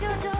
Time I pass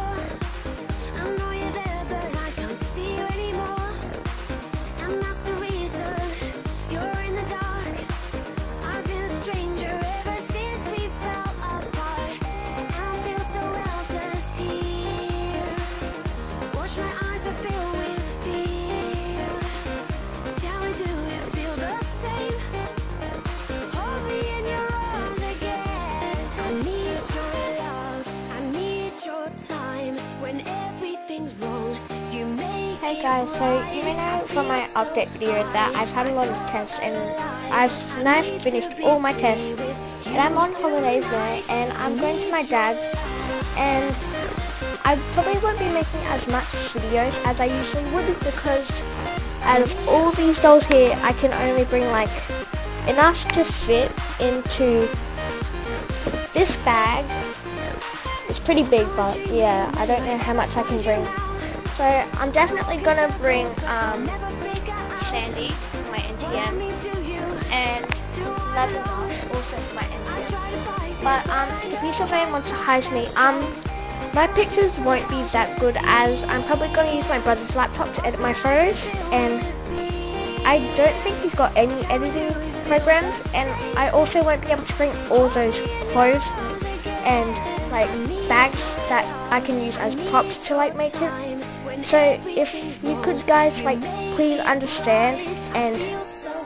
Hey guys, so you may know from my update video that I've had a lot of tests and I've now finished all my tests and I'm on holidays now and I'm going to my dad's and I probably won't be making as much videos as I usually would because out of all these dolls here I can only bring like enough to fit into this bag. It's pretty big but yeah, I don't know how much I can bring. So I'm definitely gonna bring um, Sandy, my NTM, and Lavender, also my NTM. But um, the piece of wants to hire me. Um, my pictures won't be that good as I'm probably gonna use my brother's laptop to edit my photos, and I don't think he's got any editing programs, and I also won't be able to bring all those clothes and like bags that I can use as props to like make it. So if you could guys like please understand and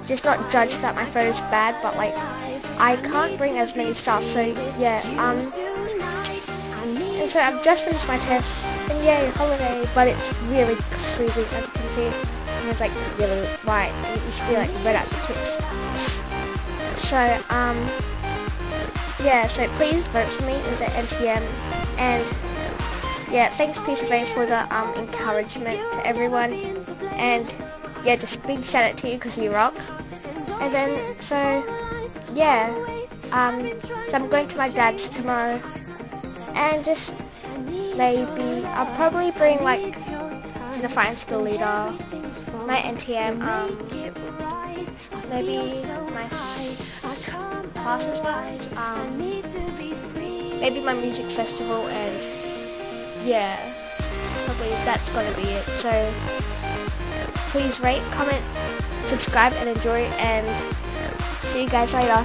just not judge that my photo's bad, but like I can't bring as many stuff. So yeah, um, and so I've just finished my test, and yay, holiday, but it's really crazy as you can see. And it's like really white, it to be like red at the tips. So um, yeah, so please vote for me in the NTM, and yeah, thanks Peter Fame for the um, encouragement to everyone, and yeah, just big shout out to you because you rock. And then, so, yeah, um, so I'm going to my dad's tomorrow, and just maybe, I'll probably bring like, to the fine School Leader, my NTM, um, maybe my classes um, maybe my music festival, and yeah, probably that's gonna be it. So please rate, comment, subscribe, and enjoy. And see you guys later.